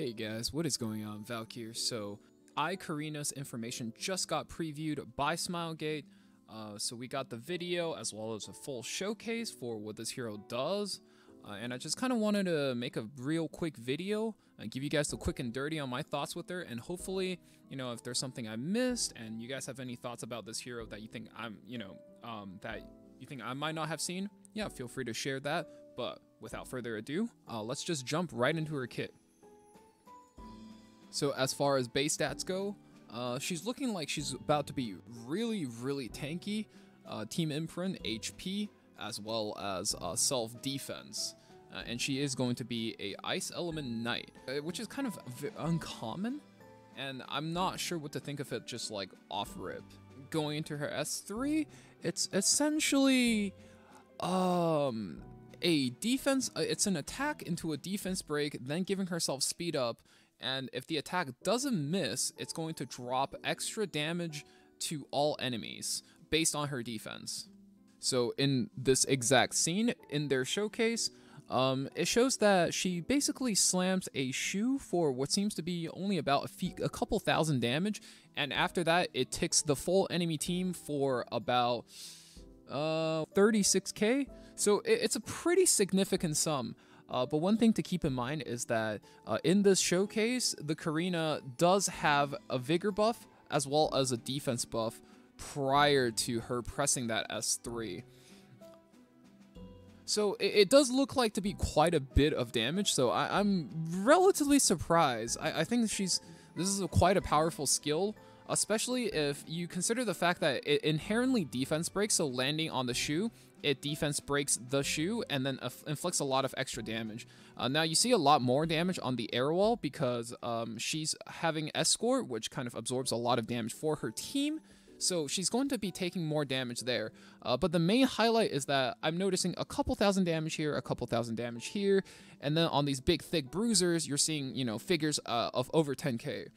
Hey guys, what is going on? Valk here. So, ae-Karina's information just got previewed by Smilegate. Uh, so we got the video as well as a full showcase for what this hero does. Uh, and I just kind of wanted to make a real quick video and give you guys the quick and dirty on my thoughts with her. And hopefully, you know, if there's something I missed and you guys have any thoughts about this hero that you think I'm, you know, um, that you think I might not have seen, yeah, feel free to share that. But without further ado, uh, let's just jump right into her kit. So as far as base stats go, uh, she's looking like she's about to be really, really tanky. Uh, team imprint, HP, as well as uh, self defense. Uh, and she is going to be a ice element knight, uh, which is kind of uncommon. And I'm not sure what to think of it just like off rip. Going into her S3, it's essentially um a defense uh, it's an attack into a defense break then giving herself speed up and if the attack doesn't miss, it's going to drop extra damage to all enemies based on her defense. So in this exact scene in their showcase, um, it shows that she basically slams a Shu for what seems to be only about a, a couple thousand damage, and after that, it ticks the full enemy team for about uh, 36k. So it, it's a pretty significant sum. Uh, but one thing to keep in mind is that uh, in this showcase, the Karina does have a vigor buff as well as a defense buff prior to her pressing that S3. So it, it does look like to be quite a bit of damage, so I, am relatively surprised. I, I think she's this is a, quite a powerful skill, especially if you consider the fact that it inherently defense breaks, so landing on the Shu, it defense breaks the Shu and then inflicts a lot of extra damage. Uh, now you see a lot more damage on the Arowell because um, she's having escort, which kind of absorbs a lot of damage for her team. So she's going to be taking more damage there. Uh, but the main highlight is that I'm noticing a couple thousand damage here, a couple thousand damage here, and then on these big thick bruisers, you're seeing, you know, figures uh, of over 10k.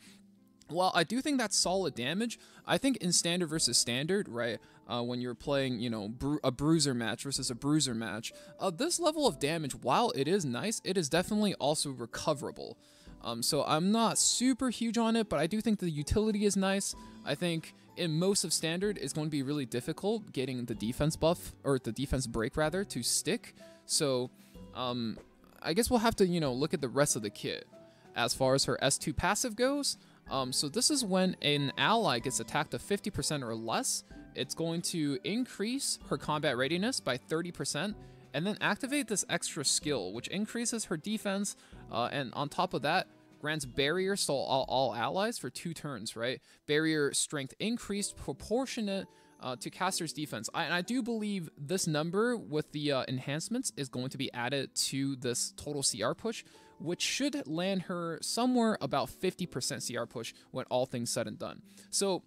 While I do think that's solid damage, I think in standard versus standard, right, uh, when you're playing, you know, bru a bruiser match versus a bruiser match, uh, this level of damage, while it is nice, it is definitely also recoverable. Um, so I'm not super huge on it, but I do think the utility is nice. I think in most of standard, it's going to be really difficult getting the defense buff, or the defense break rather, to stick. So um, I guess we'll have to, you know, look at the rest of the kit. As far as her S2 passive goes, um, so this is when an ally gets attacked to 50% or less, it's going to increase her combat readiness by 30%, and then activate this extra skill, which increases her defense, uh, and on top of that, grants barrier to all, all allies for two turns, right? Barrier strength increased proportionate uh, to caster's defense. I, and I do believe this number with the uh, enhancements is going to be added to this total CR push, which should land her somewhere about 50% CR push when all things said and done. So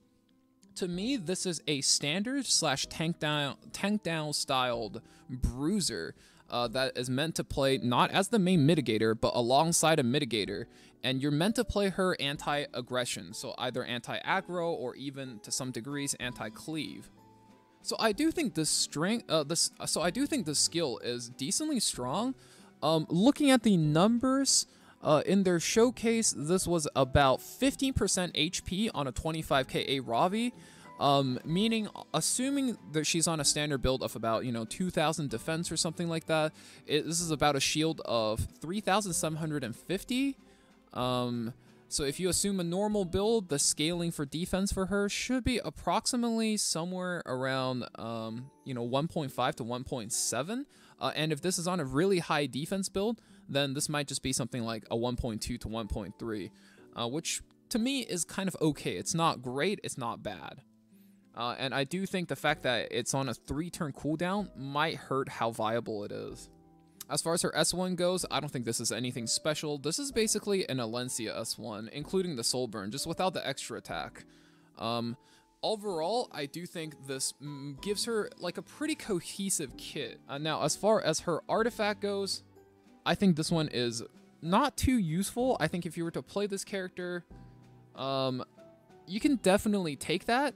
to me, this is a standard slash tank down tank down styled bruiser uh, that is meant to play not as the main mitigator, but alongside a mitigator. And you're meant to play her anti-aggression, so either anti-aggro or even to some degrees anti-cleave. So I do think this strength, uh, this, so I do think the skill is decently strong. Um, looking at the numbers, uh, in their showcase, this was about 15% HP on a 25k Ravi. Um, meaning, assuming that she's on a standard build of about, you know, 2,000 defense or something like that, it, this is about a shield of 3,750. Um, so if you assume a normal build, the scaling for defense for her should be approximately somewhere around, um, you know, 1.5 to 1.7. Uh, and if this is on a really high defense build, then this might just be something like a 1.2 to 1.3, uh, which to me is kind of okay. It's not great, it's not bad. Uh, and I do think the fact that it's on a three turn cooldown might hurt how viable it is. As far as her S1 goes, I don't think this is anything special. This is basically an Alencia S1, including the Soul Burn, just without the extra attack. Um, overall, I do think this gives her like a pretty cohesive kit. Uh, now, as far as her artifact goes, I think this one is not too useful. I think if you were to play this character, um, you can definitely take that,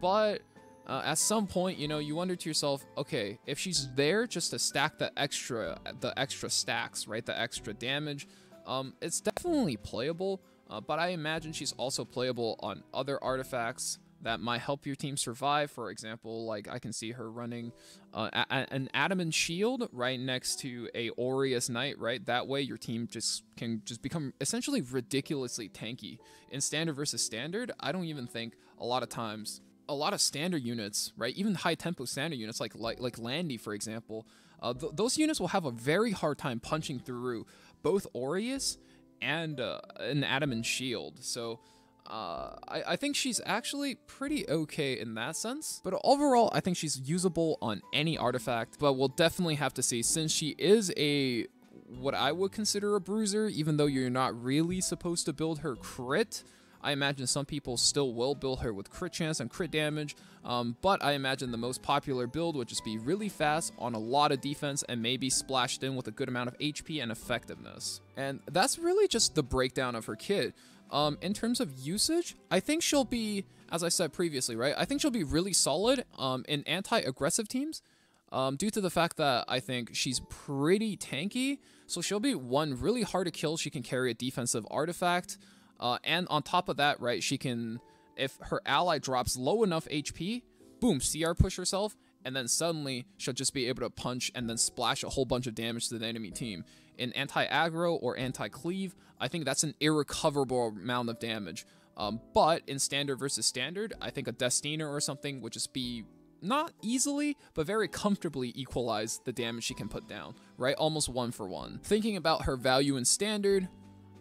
but uh, at some point, you know, you wonder to yourself, okay, if she's there just to stack the extra, the extra stacks, right, the extra damage, Um, it's definitely playable, uh, but I imagine she's also playable on other artifacts that might help your team survive. For example, like I can see her running uh, an Adamant Shield right next to a Aurius Knight, right? That way your team just can just become essentially ridiculously tanky. In standard versus standard, I don't even think a lot of times a lot of standard units, right? Even high tempo standard units like like like Landy, for example, uh, th- those units will have a very hard time punching through both Aurius and uh, an Adamant Shield. So. Uh, I, I think she's actually pretty okay in that sense, but overall, I think she's usable on any artifact. But we'll definitely have to see since she is a what I would consider a bruiser, even though you're not really supposed to build her crit. I imagine some people still will build her with crit chance and crit damage, um, but I imagine the most popular build would just be really fast on a lot of defense and maybe splashed in with a good amount of HP and effectiveness. And that's really just the breakdown of her kit. Um, in terms of usage, I think she'll be, as I said previously, right? I think she'll be really solid um, in anti-aggressive teams um, due to the fact that I think she's pretty tanky. So she'll be one really hard to kill. She can carry a defensive artifact. Uh, and on top of that, right, she can, if her ally drops low enough HP, boom, CR push herself, and then suddenly she'll just be able to punch and then splash a whole bunch of damage to the enemy team. In anti-aggro or anti-cleave, I think that's an irrecoverable amount of damage. Um, but in standard versus standard, I think a Destina or something would just be not easily, but very comfortably equalize the damage she can put down, right? Almost one for one. Thinking about her value in standard,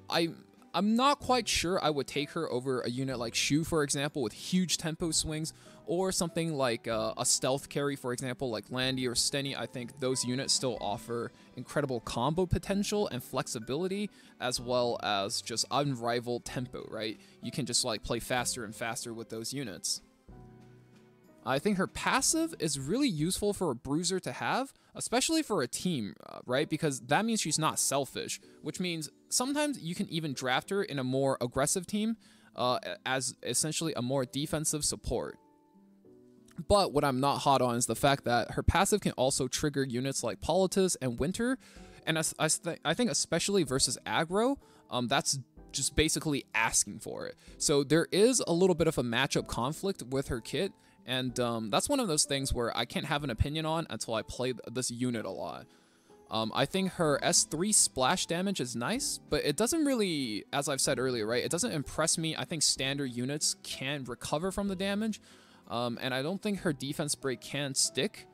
I I'm not quite sure I would take her over a unit like Shu, for example, with huge tempo swings, or something like uh, a stealth carry, for example, like Landy or Stenny. I think those units still offer incredible combo potential and flexibility, as well as just unrivaled tempo, right? You can just like play faster and faster with those units. I think her passive is really useful for a bruiser to have, especially for a team, uh, right? Because that means she's not selfish, which means sometimes you can even draft her in a more aggressive team uh, as essentially a more defensive support. But what I'm not hot on is the fact that her passive can also trigger units like Politis and Winter, and I, th I think especially versus aggro, um, that's just basically asking for it. So there is a little bit of a matchup conflict with her kit, and um, that's one of those things where I can't have an opinion on until I play this unit a lot. Um, I think her S3 splash damage is nice, but it doesn't really, as I've said earlier, right? It doesn't impress me. I think standard units can recover from the damage, um, and I don't think her defense break can stick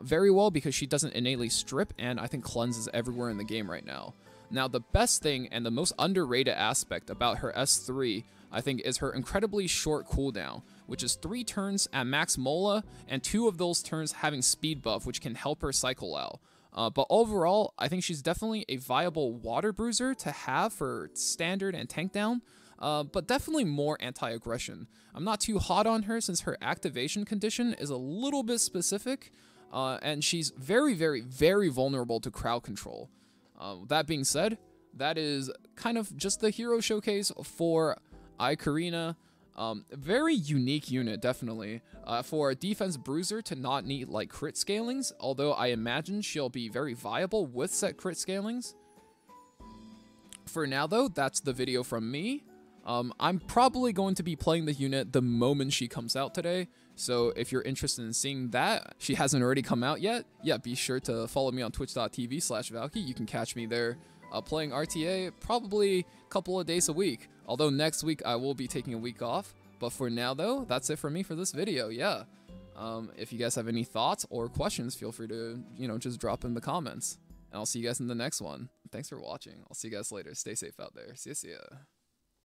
very well because she doesn't innately strip, and I think cleanses everywhere in the game right now. Now, the best thing and the most underrated aspect about her S3, I think, is her incredibly short cooldown which is three turns at max Mola, and two of those turns having speed buff, which can help her cycle out. Uh, but overall, I think she's definitely a viable water bruiser to have for standard and tank down, uh, but definitely more anti-aggression. I'm not too hot on her since her activation condition is a little bit specific, uh, and she's very, very, very vulnerable to crowd control. Uh, that being said, that is kind of just the hero showcase for ae-Karina. Um, very unique unit, definitely. Uh, for a defense bruiser to not need like crit scalings, although I imagine she'll be very viable with set crit scalings. For now though, that's the video from me. Um, I'm probably going to be playing the unit the moment she comes out today, so if you're interested in seeing that, she hasn't already come out yet, yeah, be sure to follow me on twitch.tv slash Valky. You can catch me there uh, playing RTA probably a couple of days a week. Although next week I will be taking a week off. But for now, though, that's it for me for this video. Yeah. Um, if you guys have any thoughts or questions, feel free to, you know, just drop in the comments. And I'll see you guys in the next one. Thanks for watching. I'll see you guys later. Stay safe out there. See ya. See ya.